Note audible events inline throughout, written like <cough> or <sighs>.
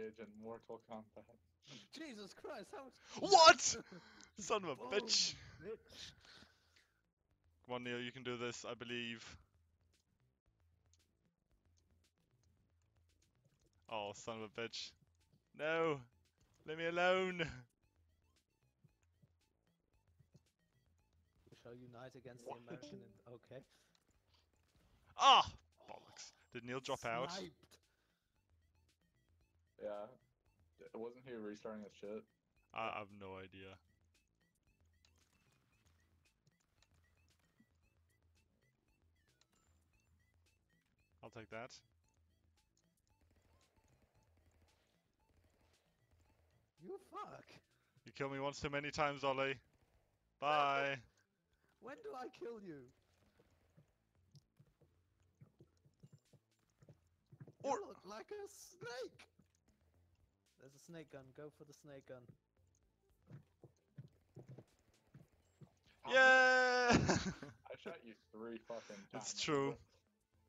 engage in Mortal Kombat. Jesus Christ, how much? What? <laughs> Son of a Boom, bitch. bitch. Come on, Neil, you can do this, I believe. Oh, son of a bitch. No! Leave me alone! We shall unite against the What? American. And... Okay. Ah! Bollocks. Did Neil drop out? Sniped. Yeah. Wasn't he restarting his shit? I I have no idea. I'll take that. You fuck. You kill me once too many times, Ollie. Bye. <laughs> When do I kill you? You Or- look like a snake. There's a snake gun. Go for the snake gun. Yeah! I shot you three fucking times. It's true.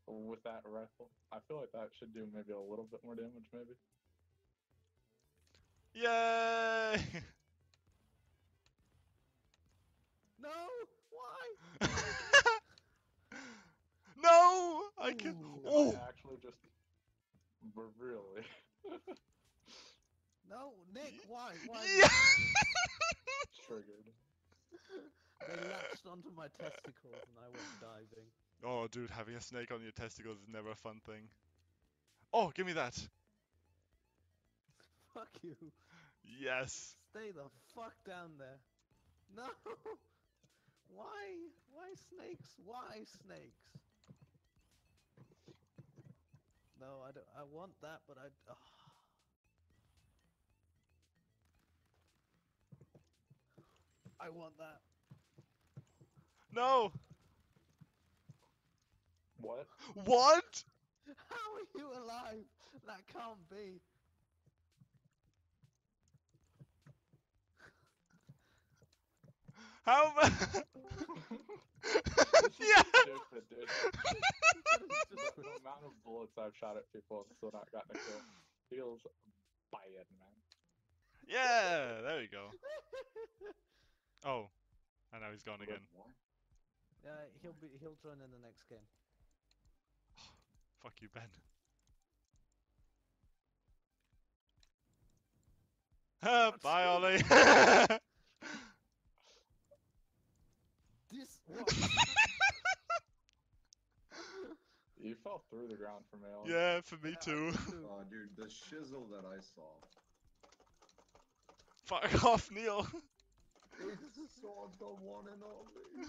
With, with that rifle. I feel like that should do maybe a little bit more damage, maybe. Yay! No. Why? <laughs> no! I can. Ooh. Oh! I actually just. Really. <laughs> No, Nick. Why? Why? Yeah! <laughs> Triggered. They latched onto my testicles and I went diving. oh, dude, having a snake on your testicles is never a fun thing. Oh, give me that. <laughs> Fuck you. Yes. Stay the fuck down there. No. <laughs> Why? Why snakes? Why snakes? No, I don't. I want that, but I. ah. I want that. No. What? What? How are you alive? That can't be. How? ma- <laughs> This yeah. stupid, dude. Just The amount of bullets I've shot at people and still not gotten a kill feels bad, man. Yeah. There we go. <laughs> Oh, and now he's gone again. Yeah, he'll be. He'll join in the next game. <sighs> Fuck you, Ben. <laughs> Bye, Ollie. <laughs> This. <laughs> You fell through the ground for me. Alan. yeah, for me Yeah, too. do. Oh, dude, the shizzle that I saw. Fuck off, Neil. It's saw the one and only.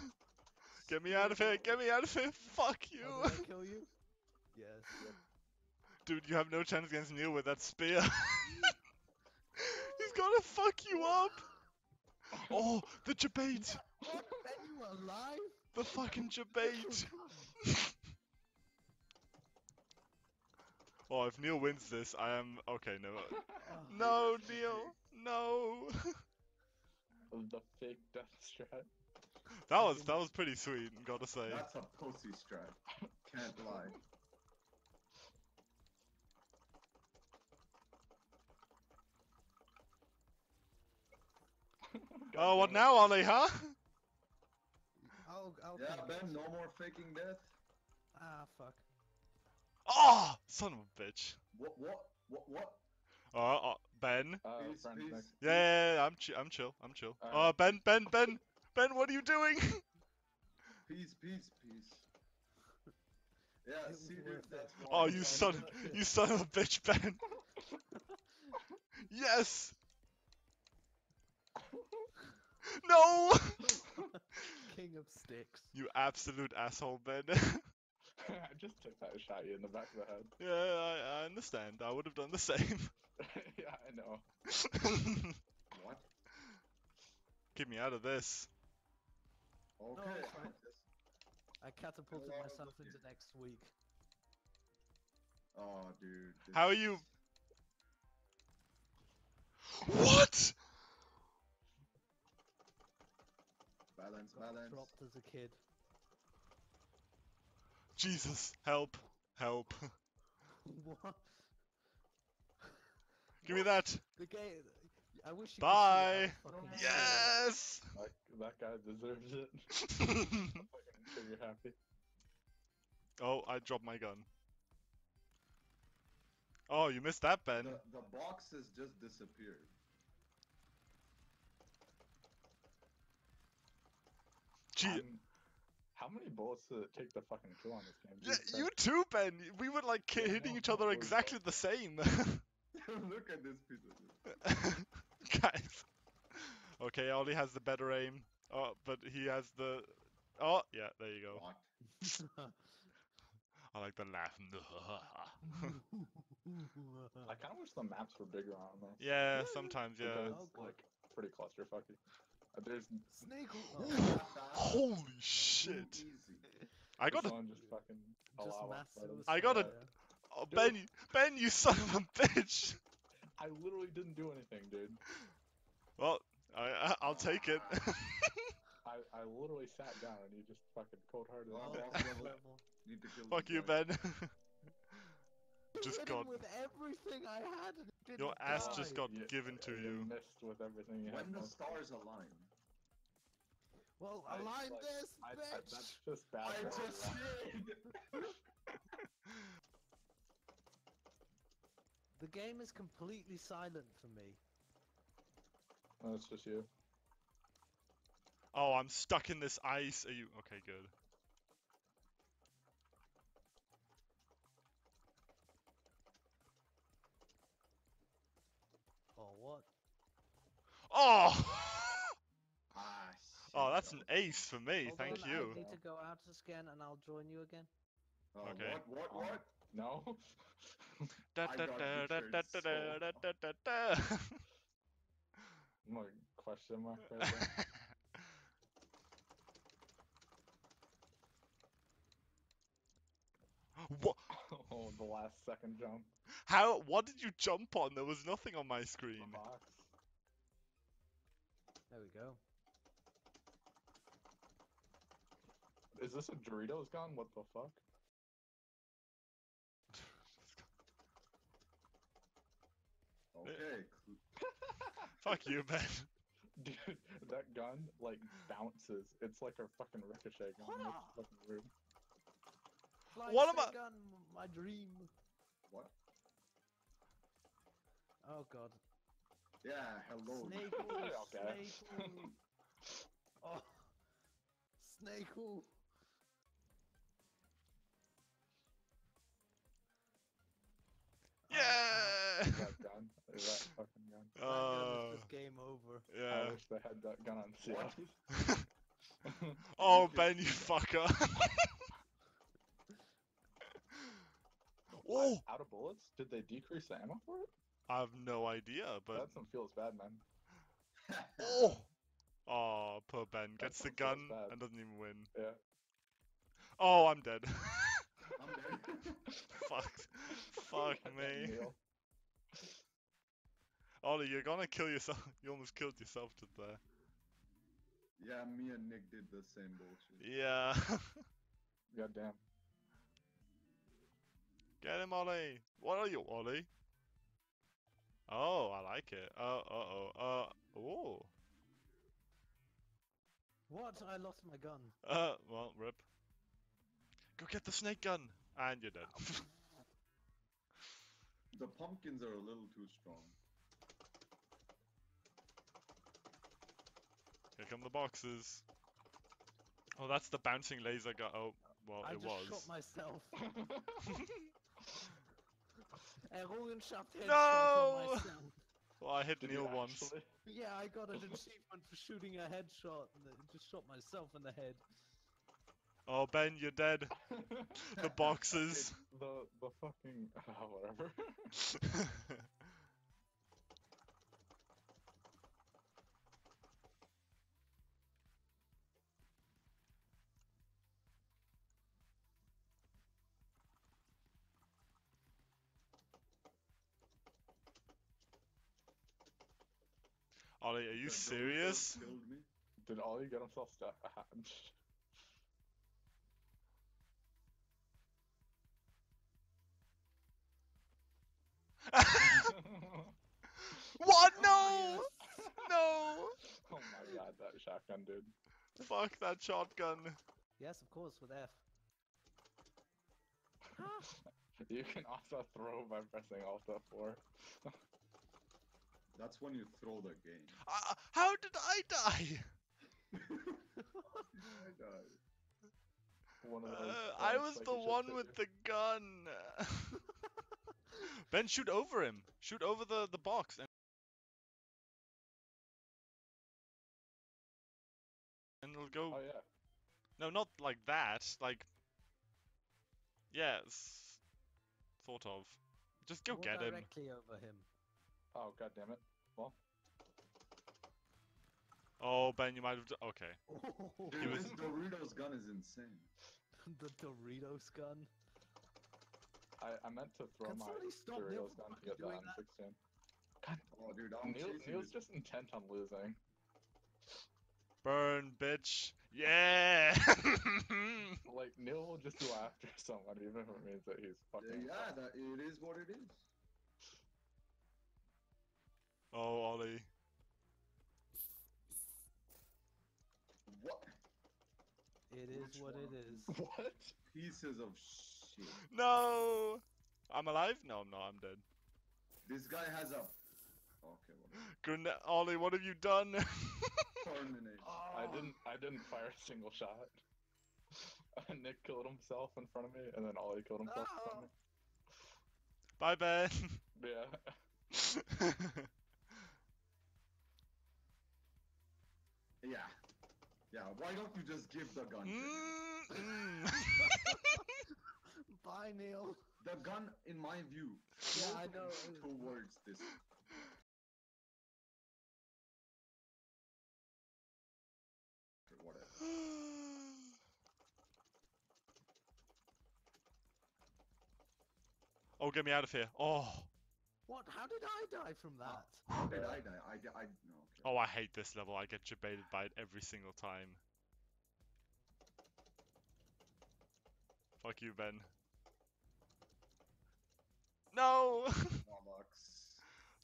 Get me out of here. Get me out of here. Fuck you. Oh, did I kill you? <laughs> Yes. Dude, you have no chance against Neil with that spear. <laughs> He's gonna fuck you up. Oh, the debate. What? Ben, you alive? The fucking debate. <laughs> Oh, if Neil wins this, I am okay. No, no, Neil, no. The fake death strat. That was that was pretty sweet. Gotta say. That's a pussy strat. Can't lie. <laughs> Oh, what now, Ollie? Huh? I'll, I'll Yeah, Ben, no more faking death. Ah, fuck. Oh, son of a bitch. What, what, what, what? Oh, uh, Ben. Uh, Peace, friends peace. Yeah, yeah, yeah, I'm chi- I'm chill. I'm chill. Uh, Oh, Ben, Ben, Ben, Ben, what are you doing? <laughs> Peace, peace, peace. Yeah, see, was dude, that's Oh, you son, you son of a bitch, Ben. <laughs> Yes. <laughs> No. King of sticks. You absolute asshole, Ben. I <laughs> just took that and shot you in the back of the head. yeah, I, I understand. I would have done the same. <laughs> yeah, I know. <laughs> What? Keep me out of this. Okay. it's fine. I catapulted Hello, myself into next week. Oh, dude. How are you? What? Balance, Got balance. dropped as a kid. Jesus, help, help. what? <laughs> Give me that. The game. I wish you Bye. Could see how fucking Yes. Like that guy deserves it. <laughs> Fucking sure you're happy. oh, I dropped my gun. Oh, you missed that, Ben. The, the boxes just disappeared. Gee, I'm- how many bullets does it take to fucking kill on this game? yeah, Jesus you too, Ben. We were like Yeah, hitting no, each other no, no. exactly the same. <laughs> <laughs> Look at this piece of shit. <laughs> Guys. Okay, Ollie has the better aim. Oh, but he has the. Oh, yeah, there you go. I like the laugh. I kind of wish the maps were bigger on this. yeah, sometimes, yeah. It's like pretty clusterfucky. There's Snake. <gasps> Oh. Holy shit! I got a. just fucking just allow mass us. let us- I got a- Oh, Ben, you- Ben, you son of a bitch! I literally didn't do anything, dude. Well, I, I I'll take it. <laughs> I, I literally sat down and you just fucking cold hearted. Well, Oh, well, next well, level. Need to kill Fuck you. Ben. <laughs> Just Hit him got- with everything I had and didn't Your ass just got You- given to you. missed with everything you had. When the most. stars align. Well, I- align like, this, I, I, bitch. that's just bad. I for just did. <laughs> The game is completely silent for me. No, it's just you. Oh, I'm stuck in this ice. Are you okay? Good. Oh, what? Oh. <laughs> Ah, Oh, that's an ace for me. Hold Thank on, you. I need to go out to scan and I'll join you again. Oh, Okay. What? What? Um, What? No. <laughs> Da, I da, got da, da, betrayed da, da, so da, da, da, da. I'm <laughs> like question mark right there. What? oh, the last second jump. How? What did you jump on? There was nothing on my The screen. box. There we go. Is this a Doritos gun? What the fuck? Okay. <laughs> Fuck you, Ben. <laughs> Dude, that gun like bounces. It's like a fucking ricochet gun. It's Hurrah! fucking weird. Flying What am I- gun, my dream. What? Oh god. Yeah. Hello. Snake. <laughs> Okay. Snake. <laughs> Oh. Snake. Yeah. <laughs> That gun? That fucking gun? Uh, just game over. I yeah. wish they had that gun on What? CS. Oh, Ben, you fucker. oh, Out of bullets? Did they decrease the ammo for it? I have no idea, but That doesn't feel as bad, man. oh, <laughs> oh, poor Ben gets the gun bad. and doesn't even win. Yeah. Oh, I'm dead. I'm dead. <laughs> Fuck, <laughs> fuck me. Ollie, you're gonna kill yourself. You almost killed yourself just there. yeah, me and Nick did the same bullshit. Yeah. God damn. Get him, Ollie. What are you, Ollie? Oh, I like it. Oh, uh oh. Uh, oh. What? I lost my gun. Uh, well, rip. Go get the snake gun. And you're dead. <laughs> The pumpkins are a little too strong. Here come the boxes. Oh, that's the bouncing laser gun. Oh, well, I it just was. shot myself. <laughs> <laughs> Errungenschaft headshot No! on myself. well, I hit Did Neil once. actually? Yeah, I got an <laughs> achievement for shooting a headshot and it just shot myself in the head. Oh, Ben, you're dead. <laughs> The boxes. the the fucking oh, <laughs> whatever. Ollie, are you that serious? Killed me. Did Ollie get himself stabbed? <laughs> <laughs> what? No! Oh, <laughs> no! Oh my god, that shotgun, dude. Fuck that shotgun. Yes, of course, with F. you can also throw by pressing Alt 4. That's when you throw the game. Uh, how did I die? <laughs> I died. One of those. Uh, I was the one with the gun. <laughs> ben, shoot over him. Shoot over the, the box. And, and it'll go. Oh yeah. No, not like that. Like. Yes. Sort of. Just go More get him. directly over him. Oh god damn it. Well, Oh, Ben, you might have. d- Okay. <laughs> Dude, was- this Doritos gun is insane. <laughs> the Doritos gun. I, I meant to throw Can my somebody stop Neil Doritos gun to get the doing? M16. God, Oh, dude, I'm Neil, Neil's just intent on losing. Burn, bitch. Yeah. <laughs> Like Neil will just go after someone even if it means that he's Yeah, fucking. yeah, that it is what it is. Oh, Ollie. What It is Which what it one? is. <laughs> What? pieces of shit? No. I'm alive? No, I'm not. I'm dead. This guy has a. Okay, whatever. Good. Ollie, what have you done? <laughs> Terminate. I didn't. I didn't fire a single shot. <laughs> Nick killed himself in front of me, and then Ollie killed himself in front of me. Bye, Ben. Yeah. Yeah. Yeah. Why don't you just give the gun? to him? Mm, mm. <laughs> Bye, Neil. The gun, in my view, Yeah, I know. towards this. Whatever. oh, get me out of here. Oh. What? How did I die from that? How did I die? I, I no. Okay. Oh, I hate this level. I get debated by it every single time. Fuck you, Ben. No! <laughs>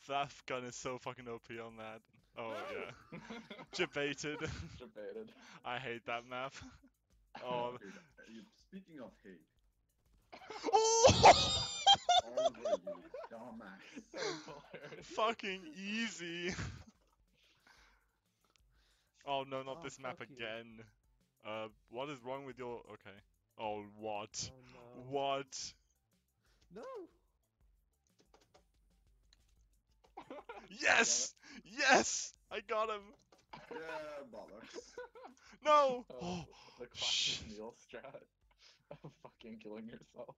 That gun is so fucking OP on that. Oh, No. yeah. <laughs> Debated. Debated. I hate that map. <laughs> Oh. Dude, speaking of hate, oh! Oliver, you dumbass. <laughs> That was hilarious. fucking easy. Oh no, not Oh, this map fuck you. again. Uh, what is wrong with your? Okay. Oh, what? Oh no. What? No. <laughs> Yes! Yes! I got him! Yeah, bollocks. No! Oh, <laughs> Oh, the <gasps> classic Neil strat of fucking killing yourself.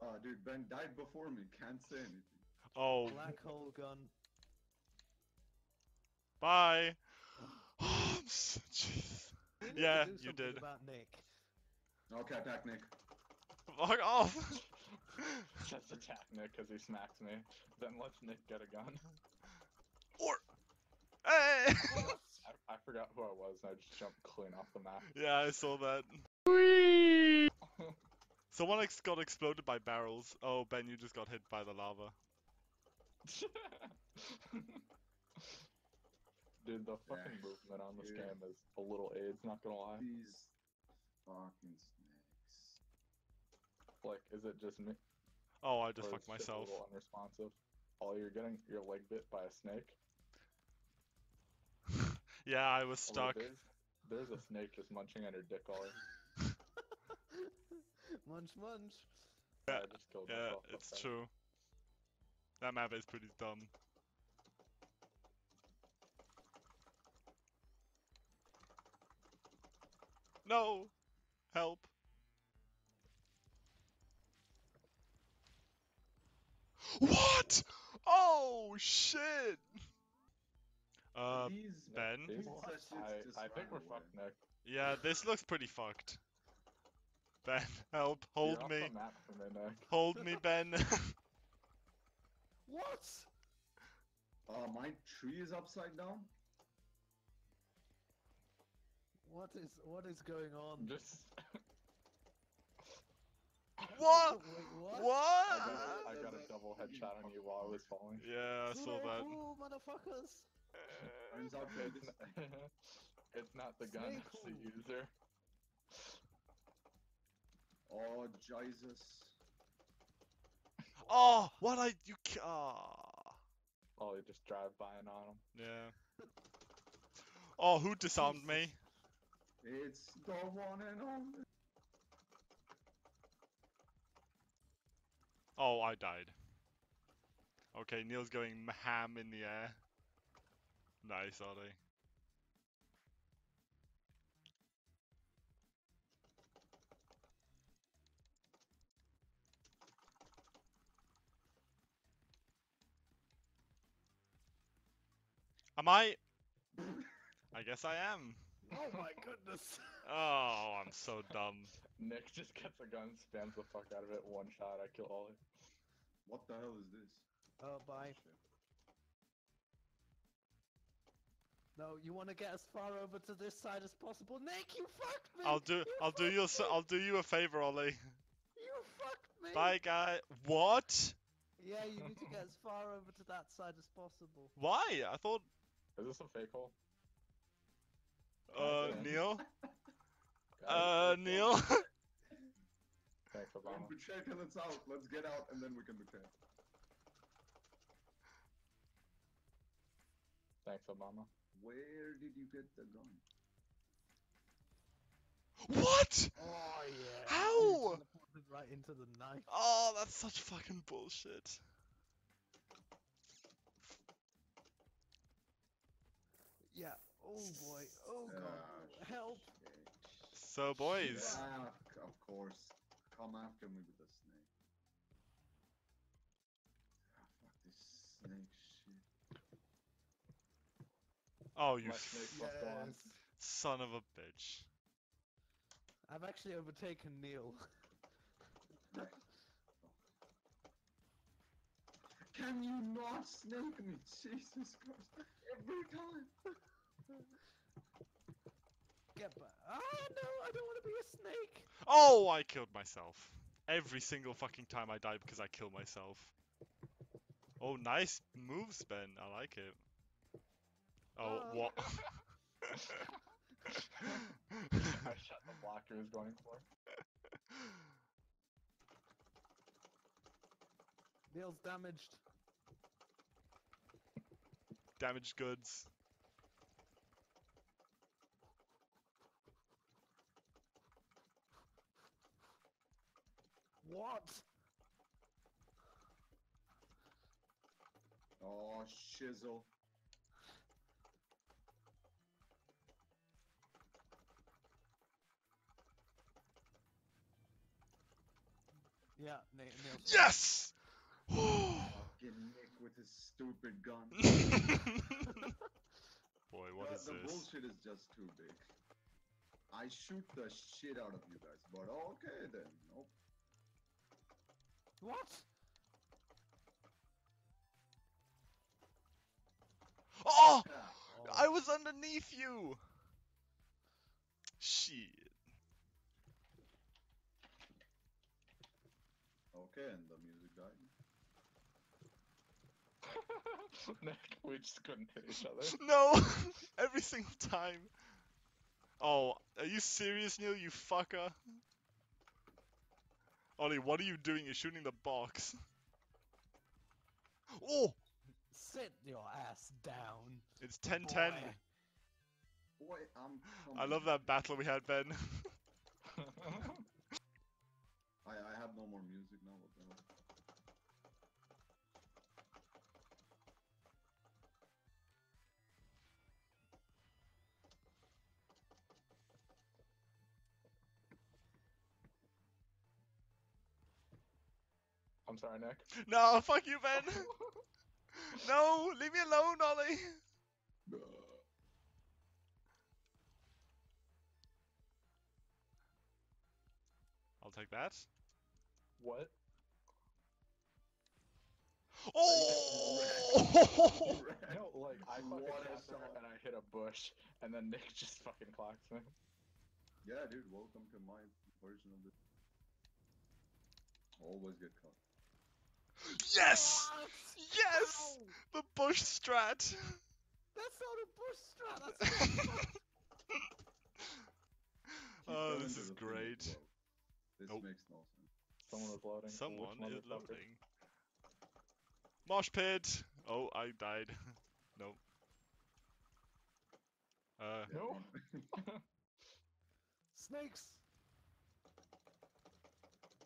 Uh, dude, Ben died before me. Can't say anything. oh, Black hole gun. bye! I'm <sighs> jeez. We need to Yeah, you did. About Nick. Okay, attack Nick. Fuck off! Just attack Nick because he smacks me. Then lets Nick get a gun. or. Hey! I, I forgot who I was and I just jumped clean off the map. yeah, I saw that. <laughs> Someone ex- got exploded by barrels. Oh, Ben, you just got hit by the lava. <laughs> Dude, the fucking Yeah. movement on this Yeah. game is a little AIDS, not gonna lie. These fucking snakes. Like, is it just me? Oh, I just or fucked is shit a myself. little unresponsive. Oh, you're getting your leg bit by a snake? <laughs> Yeah, I was Although stuck. There's, there's a snake just munching on your dick, Ollie. Munch munch. Yeah, I just killed Yeah, myself. it's okay. true. That map is pretty dumb. No! Help! What? Oh shit! Uh, These Ben? These- pizza shits I, I think we're fucked, Nick. yeah, this looks pretty fucked. Ben, help! You're Hold me! the map for me, Nick. Hold me, Ben! <laughs> What? Uh, my tree is upside down. What is what is going on? Just, <laughs> what? Wait, what? I got, I got a double headshot on you while I was falling. Yeah, I saw that. Ooh, motherfuckers! Turns out it's, <laughs> it's not, the gun, it's the user. Oh Jesus. <laughs> Oh, what I you? ca- Ah, Oh, you just drive by and on him. yeah. Oh, who disarmed me? It's the one and only. Oh, I died. Okay, Neil's going m- ham in the air. Nice, Ollie. Am I? I guess I am. Oh my goodness. Oh, I'm so dumb. Nick just gets a gun, spams the fuck out of it, one shot, I kill Ollie. What the hell is this? Oh, oh bye. No, you want to get as far over to this side as possible. Nick, you fucked me! I'll do. You I'll do you. a s- me! I'll do you a favor, Ollie. You fucked me! Bye, guy. What? Yeah, you need to get as far over to that side as possible. Why? I thought. Is this a fake hole? Uh, Okay. Neil. <laughs> Uh. Neil. Thanks, Don't Obama. betray till it's out. Let's get out and then we can betray. Thanks, Obama. Where did you get the gun? what? Oh yeah. How? Right into the knife. Oh, that's such fucking bullshit. Yeah. Oh boy. Oh god. Help. shit. So, boys. Ah, c- of course. Come after me with the snake. Ah, fuck this snake shit. Oh, you snake must go on. Yes. son of a bitch. I've actually overtaken Neil. Can you not snake me? Jesus Christ. Every time. Get back. Ah no, I don't want to be a snake. Oh, I killed myself. Every single fucking time I die because I kill myself. Oh, nice moves, Ben. I like it. Oh, Uh. what? <laughs> I shot the blocker he was going for. Neil's damaged. Damaged goods. What? Oh, shizzle. Yeah, Neil. Neil's Yes! Fucking Nick with his stupid gun. <laughs> Boy, what is the this? bullshit is just too big. I shoot the shit out of you guys, but okay then. Nope. What? Oh! Oh, I was underneath you! Shit. Okay, and the music died. <laughs> Nick, we just couldn't hit each other. <laughs> No! <laughs> Every single time. Oh, are you serious, Neil, you fucker? Ollie, what are you doing? You're shooting the box. <laughs> Oh! Sit your ass down. It's 10 10. boy. Boy, I'm. I love that battle we had, Ben. <laughs> <laughs> I, I have no more music now. Uh, I'm sorry, Nick. <laughs> no, fuck you, Ben! <laughs> No, leave me alone, Ollie! I'll take that. What? Oh! <laughs> No, like I fucking What a shot there shot. and I hit a bush, and then Nick just fucking clocks me. Yeah, dude, welcome to my version of this. Always get caught. Yes! What? Yes! Ow! The bush strat! That's not a bush strat. That's <laughs> not fuck. Keep Oh, this is the thing great. well. This Nope. makes no sense. Someone is loading. Which Someone is motherfucker? loading. Mosh pit. Oh, I died. <laughs> no. Uh, Yeah, No. Snakes.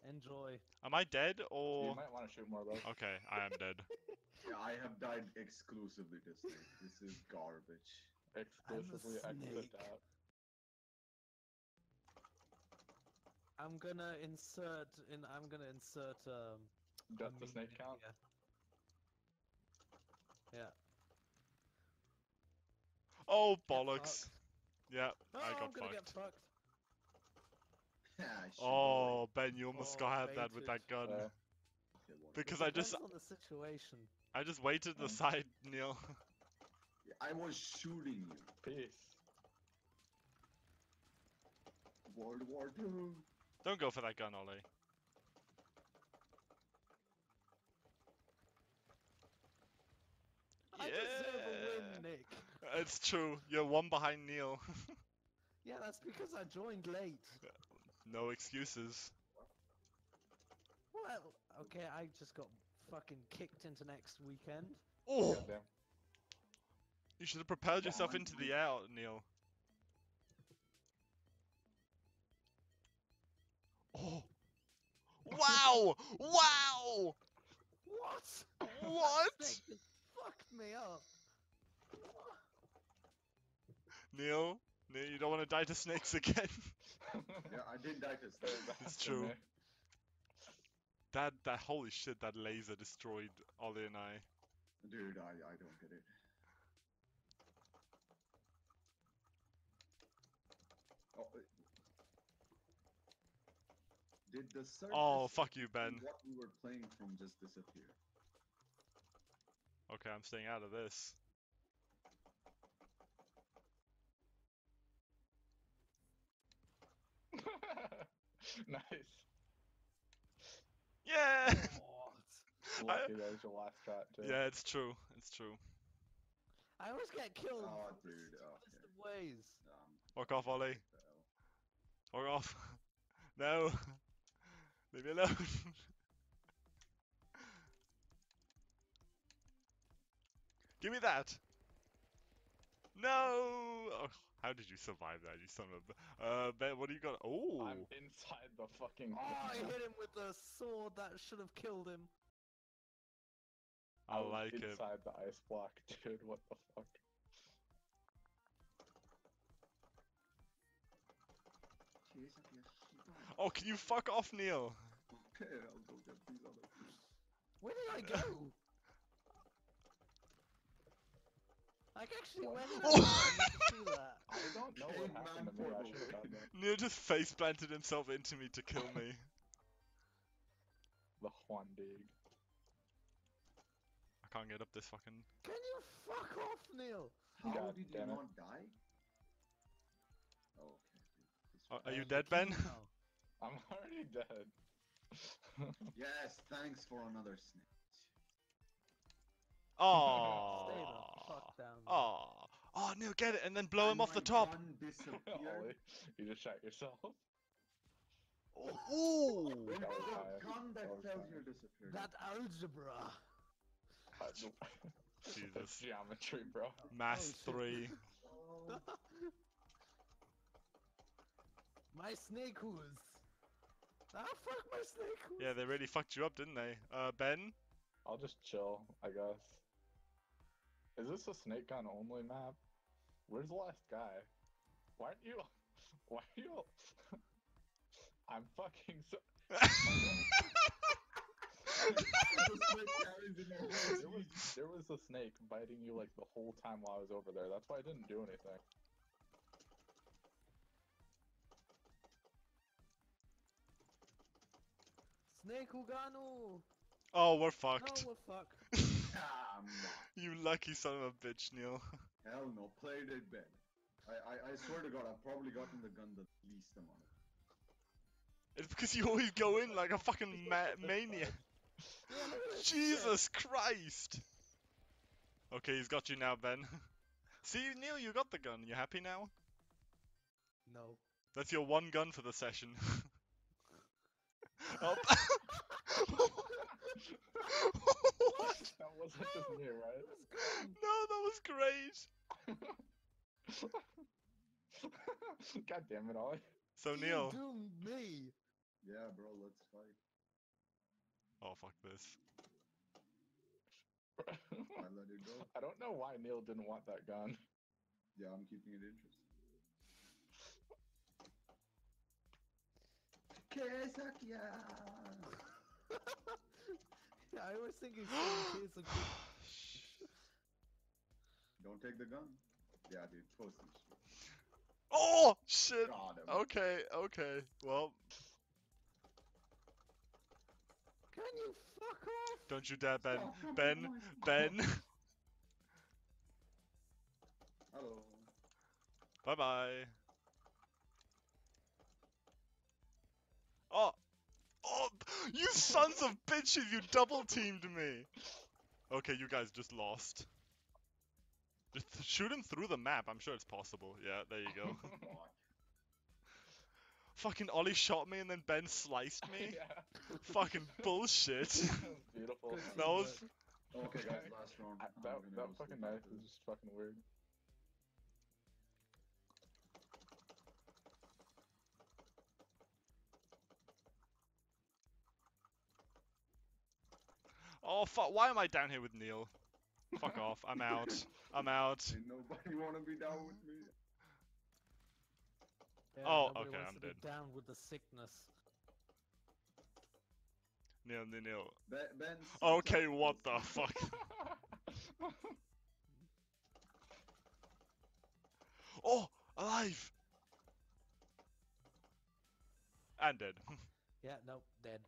Enjoy. am I dead You or? might want to shoot more though. Okay, I am dead. <laughs> yeah, I have died exclusively to snake. This is garbage. Exclusively exit snake. that. I'm gonna insert in. I'm gonna insert um. a Death the snake count. here. Yeah. Oh bollocks. Yeah, Oh, I got I'm gonna get fucked. Fucked. Yeah, <laughs> Oh, Ben, you almost Oh, got had that with that gun. Uh, Because I just, depends on the situation. I just waited the Um, side, Neil. I was shooting you. peace. World War Two. Don't go for that gun, Ollie. I deserve a win, Nick. It's true. You're one behind Neil. <laughs> Yeah, that's because I joined late. No excuses. Well, okay, I just got fucking kicked into next weekend. Oh, Goddamn. you should have propelled yourself Behind into the air, Neil. Oh. Wow! Wow! What? What? Snake just fucked me up. Neil, Neil, you don't want to die to snakes <laughs> again. Yeah, I did die to snake. It's That's true. me. that that holy shit, that laser destroyed Ollie and I. Dude, I, I don't get it. Oh, did the surface Oh fuck you, Ben. what we were playing from just disappear? Okay, I'm staying out of this. <laughs> nice. Yeah. What? <laughs> Lucky that was your last shot too. yeah, it's true. It's true. I always get killed. Oh, dude, stupidest okay. of ways. Um, Fuck off, Ollie. what the hell? Fuck off. <laughs> No. Leave me alone. Give me that. No. Oh, how did you survive that, you son of a... Uh, Ben, what do you got? Oh. I'm inside the fucking. Oh, I <laughs> hit him with a sword that should have killed him. I was like it. inside the ice block, <laughs> dude. What the fuck? Jesus, yes, shit. Oh, can you fuck off, Neil? <laughs> Okay, I'll go get these other. Where did I go? Like actually, where <laughs> did I Oh. go? I need to see that. I don't know what Caveman happened to me. I should have done that. Neil just face planted himself into me to kill me. The Juan Dig. I can't get up this fucking. Can you fuck off, Neil? How God did you damn it. not die? Oh, okay. This Uh, are you Uh, dead, Ben? now? I'm already dead. Yes, thanks for another snitch. Stay Oh. the fuck down. there. Oh. Oh, Neil, get it, and then blow him off the top. disappeared. <laughs> You just shot yourself. Ooh. When <laughs> That was fire. gun that That was fell fire. here disappeared. That algebra. <laughs> Jesus. That's geometry, bro. Mass shit. three. Oh, my snake hooves. Ah, fuck my snake hooves. Yeah, they really fucked you up, didn't they? Uh, Ben? I'll just chill, I guess. Is this a snake gun only map? Where's the last guy? Why aren't you? <laughs> Why are you? <laughs> I'm fucking so. There was there was a snake biting you like the whole time while I was over there. That's why I didn't do anything. Snake Hugano. Oh, we're No, fucked. we're fucked. <laughs> Ah, You lucky son of a bitch, Neil. <laughs> Hell no, played it Ben. I, I, I swear to God, I've probably gotten the gun the least amount. It's because you always go in like a fucking <laughs> ma- maniac. Yeah, look at this <laughs> shit. Jesus Christ! Okay, he's got you now, Ben. See, Neil, you got the gun. You happy now? No. That's your one gun for the session. Oh. <laughs> what? <laughs> That wasn't just me, right? No, that was great. <laughs> God damn it, Ollie. So You Neil. doomed me. Yeah, bro, let's fight. Oh fuck this. I let it go. I don't know why Neil didn't want that gun. Yeah, I'm keeping it interesting. Kesakia! <laughs> yeah, I was thinking some <gasps> Don't take the gun. Yeah, dude, post this shit. Oh shit. Got. Okay, okay. Well, Can you fuck off? don't you dare, Ben. Oh, Ben. on. Ben. <laughs> <laughs> Hello. bye bye. Oh, you sons of bitches! You double teamed me. Okay, you guys just lost. Just shoot him through the map. I'm sure it's possible. Yeah, there you go. <laughs> Fucking Ollie shot me and then Ben sliced me. <laughs> yeah. Fucking bullshit. <laughs> Beautiful. That was Okay, guys, last round. That that fucking knife is just fucking weird. Oh fuck! Why am I down here with Neil? Fuck off! I'm <laughs> out. I'm out. Ain't nobody wanna be down with me. Yeah, Oh, okay, wants I'm to be dead. Down with the sickness. Neil, Neil, Neil. Ben, ben Okay, what the fuck? <laughs> Oh, alive! And dead. Yeah, no, dead.